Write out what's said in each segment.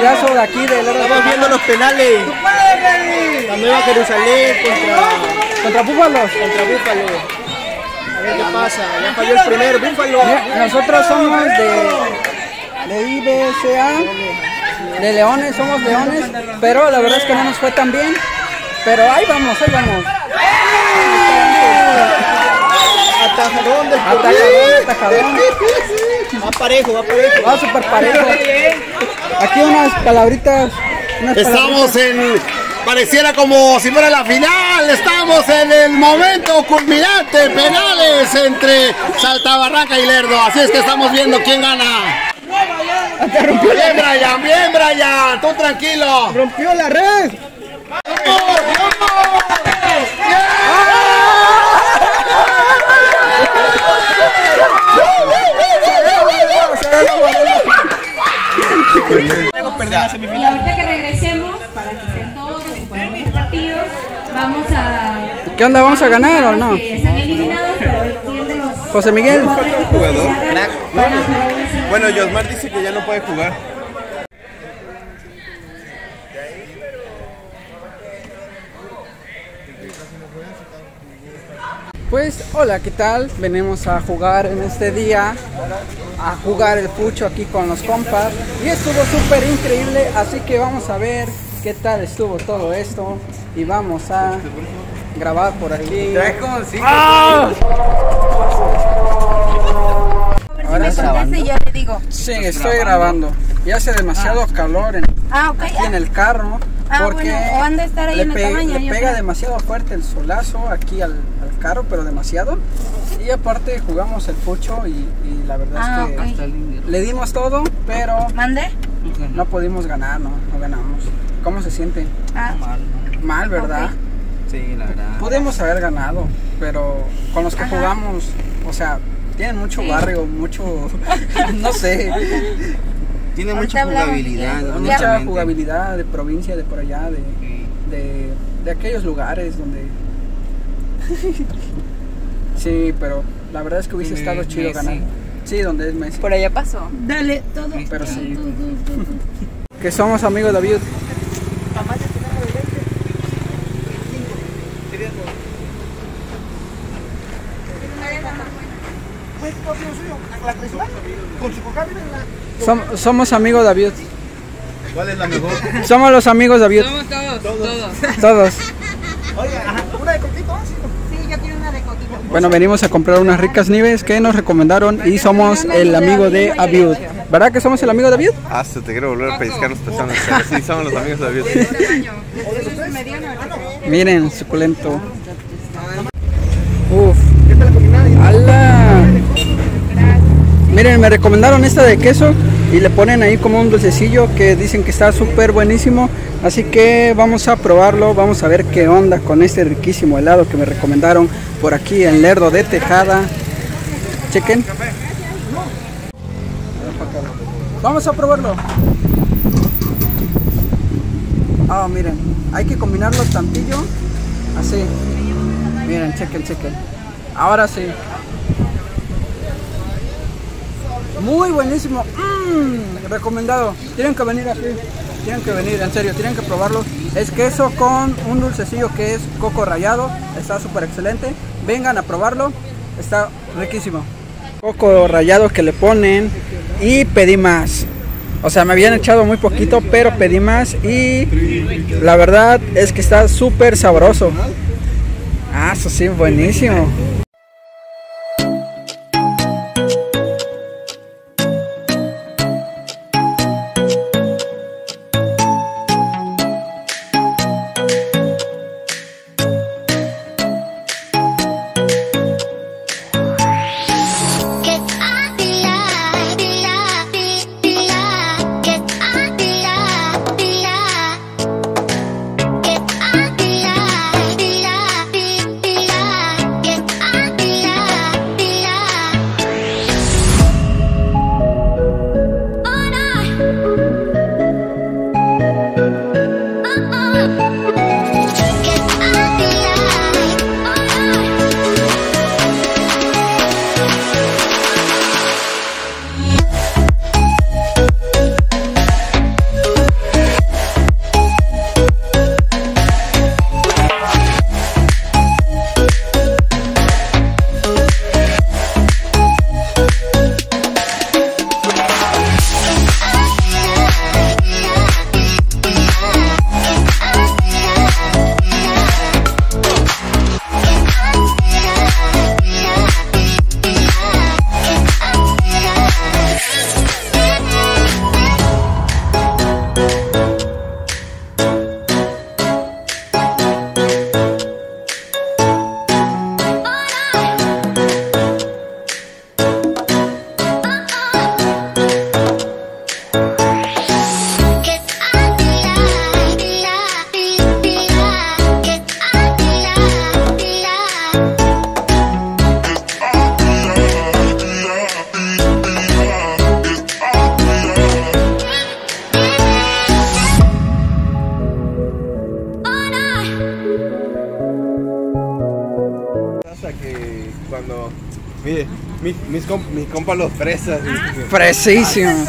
Tremendo partidazo de aquí de Lerdo. Estamos viendo los penales. La Nueva Jerusalén contra, Contra Búfalos. contra Búfalo. A ver qué pasa. Ya falló el primero. Búfalo. Mira, Nosotros somos de, de IBCA, de Leones, somos Leones, pero la verdad es que no nos fue tan bien. Pero ahí vamos, ahí vamos. Atajadón del Atajadón, atajadón. Va parejo, va parejo. Va súper parejo. Aquí unas palabritas. unas Estamos en, pareciera como si fuera la final, estamos en el momento culminante, penales entre Saltabarranca y Lerdo, así es que estamos viendo quién gana. Bien Brian, bien Brian, tú tranquilo. Rompió la red. Y ahorita que regresemos, para que estén todos y podamos ver partidos, vamos a... ¿Qué onda? ¿Vamos a ganar o no? que están eliminados, pero ¿quién de los... José Miguel. jugador? Bueno, Yosmar dice que ya no puede jugar. Pues hola, ¿qué tal? Venimos a jugar en este día, a jugar el pucho aquí con los compas y estuvo súper increíble, así que vamos a ver qué tal estuvo todo esto y vamos a grabar por aquí. ¡Ah! Ahora sí. y ya le digo. Sí, estoy grabando. Y hace demasiado calor en, Ah, ok. aquí en el carro Ah, porque bueno, estar ahí le, en pe- cabaña, le yo pega creo. demasiado fuerte el solazo aquí al, al carro, pero demasiado. Y aparte jugamos el pucho y, y la verdad Ah, es que ok. le dimos todo, pero ¿Mande? no pudimos ganar, no, no ganamos. ¿Cómo se siente? Ah, Mal, ¿verdad? Ok. Sí, la verdad. Pudimos haber ganado, pero con los que Ajá. jugamos, o sea, tienen mucho barrio, mucho, no sé, Tiene mucha jugabilidad. ya. mucha jugabilidad de provincia, de por allá, de, de, de aquellos lugares donde... sí, pero la verdad es que hubiese estado chido ganar. Sí, donde es Messi. Por allá pasó. Dale, todo. Pero sí. Que somos amigos de David. Som- somos amigos de David. ¿Cuál es la mejor? Somos los amigos de David. Todos. Sí, yo quiero una de coquito. Bueno, venimos a comprar unas ricas nieves que nos recomendaron y somos el amigo de Abiud. ¿Verdad que somos el amigo de Abiud? Hasta te quiero volver a pellizcar los pezones. Sí, somos los amigos de David. Miren, suculento. Uf. ¡Hala! Miren, me recomendaron esta de queso y le ponen ahí como un dulcecillo que dicen que está súper buenísimo. Así que vamos a probarlo, vamos a ver qué onda con este riquísimo helado que me recomendaron por aquí en Lerdo de Tejada. Chequen. Vamos a probarlo. Ah, miren, hay que combinarlo tantillo, así. Miren, chequen, chequen. Ahora sí. Muy buenísimo. Mm, recomendado. Tienen que venir aquí. Tienen que venir, en serio, tienen que probarlo. Es queso con un dulcecillo que es coco rallado. Está súper excelente. Vengan a probarlo. Está riquísimo. Coco rallado que le ponen y pedí más. O sea, me habían echado muy poquito, pero pedí más y la verdad es que está súper sabroso. Ah, eso sí, buenísimo. Cuando. Mi- mis, comp- mis compas los fresas. Fresísimos.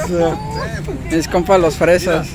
Mis compas los fresas.